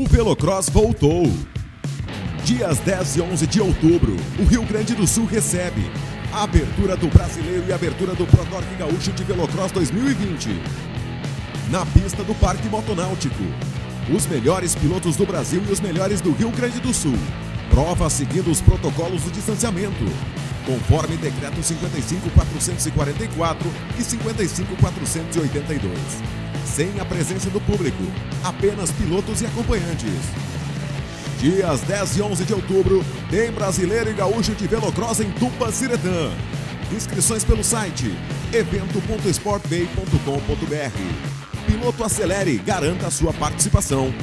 o Velocross voltou. Dias 10 e 11 de outubro, o Rio Grande do Sul recebe a abertura do Brasileiro e a abertura do Protorque Gaúcho de Velocross 2020. Na pista do Parque Motonáutico, os melhores pilotos do Brasil e os melhores do Rio Grande do Sul. Prova seguindo os protocolos do distanciamento, conforme decreto 55444 e 55482. Sem a presença do público, apenas pilotos e acompanhantes. Dias 10 e 11 de outubro, tem Brasileiro e Gaúcho de Velocross em Tupaciretã. Inscrições pelo site evento.sportbay.com.br. Piloto acelere, garanta sua participação.